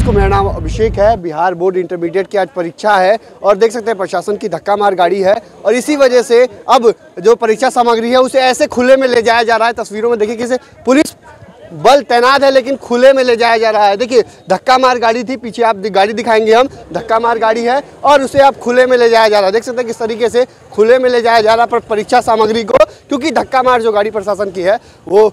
को, मेरा नाम अभिषेक है, बिहार बोर्ड इंटरमीडिएट की आज परीक्षा है और देख सकते हैं प्रशासन की धक्का मार गाड़ी है और इसी वजह से अब जो परीक्षा सामग्री है उसे ऐसे खुले में ले जाया जा रहा है। तस्वीरों में देखिए किसे, पुलिस बल तैनात है, लेकिन खुले में ले जाया जा रहा है। देखिए, धक्का मार गाड़ी थी, पीछे आप गाड़ी दिखाएँगे हम। धक्का मार गाड़ी है, और उसे आप खुले में ले जाया जा रहा है। देख सकते हैं किस तरीके से खुले में ले जाया जा रहा है पर परीक्षा सामग्री को, क्योंकि धक्का मार जो गाड़ी प्रशासन की है, वो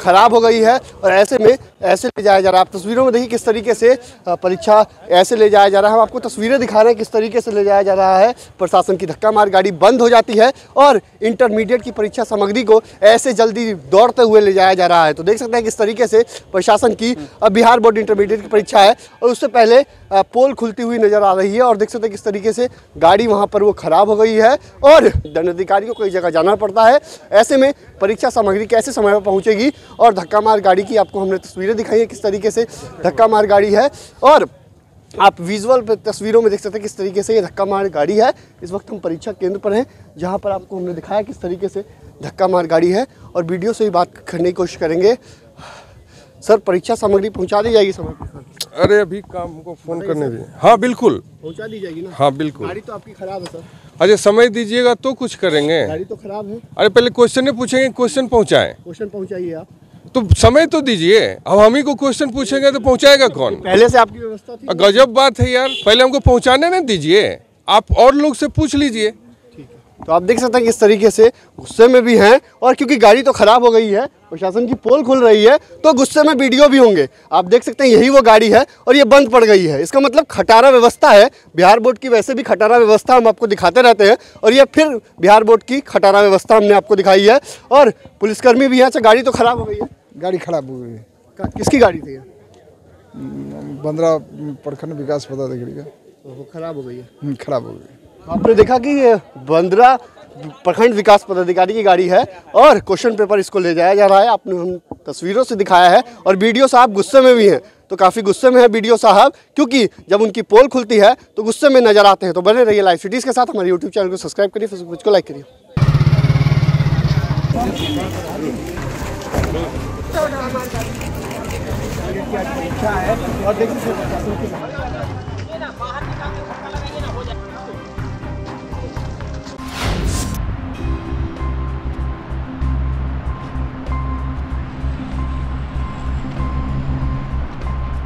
खराब हो गई है, और ऐसे में, ऐसे ले जाया जा रहा है। आप तस्वीरों में देखिए किस तरीके से परीक्षा ऐसे ले जाया जा रहा है। हम आपको तस्वीरें दिखा रहे हैं किस तरीके से ले जाया जा रहा है। प्रशासन की धक्का मार गाड़ी बंद हो जाती है, और इंटरमीडिएट की परीक्षा सामग्री को ऐसे जल्दी दौड़ते हुए ले जाया जा रहा है। तो देख सकते हैं किस तरीके से प्रशासन की बिहार बोर्ड इंटरमीडिएट की परीक्षा है और उससे पहले पोल खुलती हुई नज़र आ रही है और देख सकते हैं किस तरीके से गाड़ी वहाँ पर वो खराब हो गई है और दंडाधिकारी को कई जगह जाना पड़ता है। ऐसे में परीक्षा सामग्री कैसे समय पर पहुँचेगी और धक्का मार गाड़ी की आपको हमने तस्वीरें दिखाई है किस तरीके से धक्का मार गाड़ी है और आप विजुअल तस्वीरों में देख सकते हैं किस तरीके से ये धक्का मार गाड़ी है। इस वक्त हम परीक्षा केंद्र पर हैं जहाँ पर आपको हमने दिखाया किस तरीके से धक्का मार गाड़ी है और वीडियो से ही बात करने की कोशिश करेंगे। सर परीक्षा सामग्री पहुँचा दी जाएगी समय अरे अभी काम हमको फ़ोन करने दीजिए। हाँ बिल्कुल। पहुँचा दी जाएगी ना? हाँ बिल्कुल। गाड़ी तो आपकी खराब है सर। अरे समय दीजिएगा तो कुछ करेंगे। गाड़ी तो खराब है। अरे पहले क्वेश्चन नहीं पूछेंगे क्वेश्चन पहुँचाए। क्वेश्चन पहुँचाइए आप। तो समय तो दीजिए। अब हम ही को क्वेश्चन पूछेंगे तो पहुंचाएगा कौन? पहले से आपकी व्यवस्था थी। गजब बात है यार। पहले हमको पहुँचाने ना दीजिए। आप और लोग से पूछ लीजिए। तो आप देख सकते हैं किस तरीके से गुस्से में भी हैं और क्योंकि गाड़ी तो खराब हो गई है प्रशासन की पोल खुल रही है तो गुस्से में वीडियो भी होंगे। आप देख सकते हैं यही वो गाड़ी है और ये बंद पड़ गई है। इसका मतलब खटारा व्यवस्था है। बिहार बोर्ड की वैसे भी खटारा व्यवस्था हम आपको दिखाते रहते हैं और ये फिर बिहार बोर्ड की खटारा व्यवस्था हमने आपको दिखाई है और पुलिसकर्मी भी हैं। अच्छा गाड़ी तो खराब हो गई है। गाड़ी खराब हो गई है। किसकी गाड़ी थी ये? प्रखंड विकास पदाधिकारी का। खराब हो गई है। हम्म, खराब हो गई। आपने देखा कि ये बंदरा प्रखंड विकास पदाधिकारी की गाड़ी है और क्वेश्चन पेपर इसको ले जाया जा रहा है। आपने हम तस्वीरों से दिखाया है और वीडियो साहब गुस्से में भी हैं। तो काफ़ी गुस्से में है वीडियो साहब, क्योंकि जब उनकी पोल खुलती है तो गुस्से में नज़र आते हैं। तो बने रहिए लाइव सिटीज़ के साथ, हमारे यूट्यूब चैनल को सब्सक्राइब करिए फेसबुक पेज को लाइक करिए। और देखिए